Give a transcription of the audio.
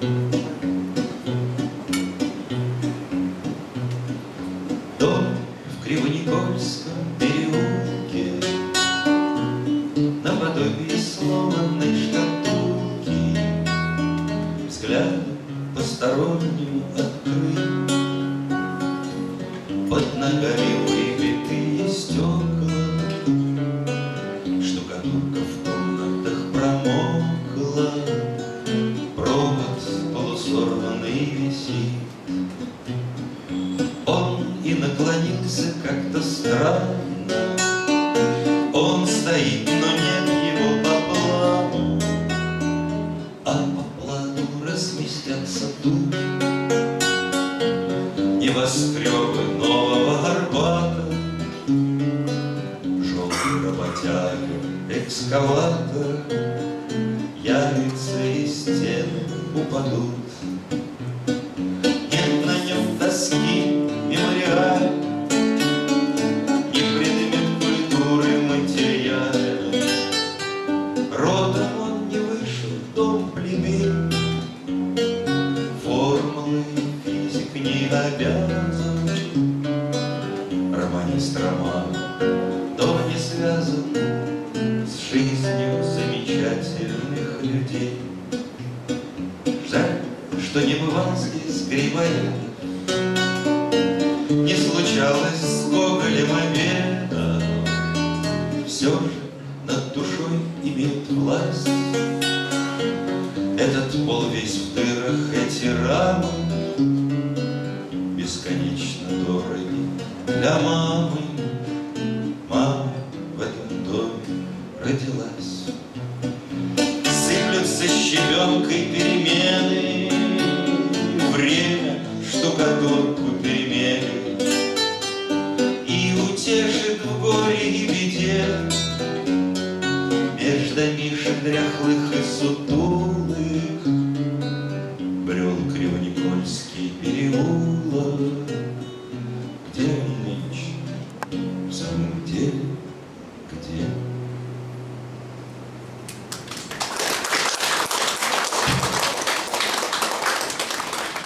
Дом в Кривоникольском переулке. Наподобие сломанной шкатулки. Взгляд постороннему открыт. Под ногами выбитые и наклонился как-то странно. Он стоит, но нет его по плану, А по плану разместятся тут Небоскребы нового Арбата, Желтый работяга, экскаватор Явится и стены упадут Родом он не вышел в дом плебей, Формулы физик не обязан. Романист роман, но не связан С жизнью замечательных людей. Жаль, что не бывал здесь Грибоедов, над душой имеет власть. Этот пол весь в дырах, эти рамы Бесконечно дороги для мамы. Мама в этом доме родилась. Сыплются щебенкой перемены, Время штукатурку перемели И утешит в горе домишек дряхлых и сутулых Брел Кривоникольский переулок, Где он нынче, в самом деле, где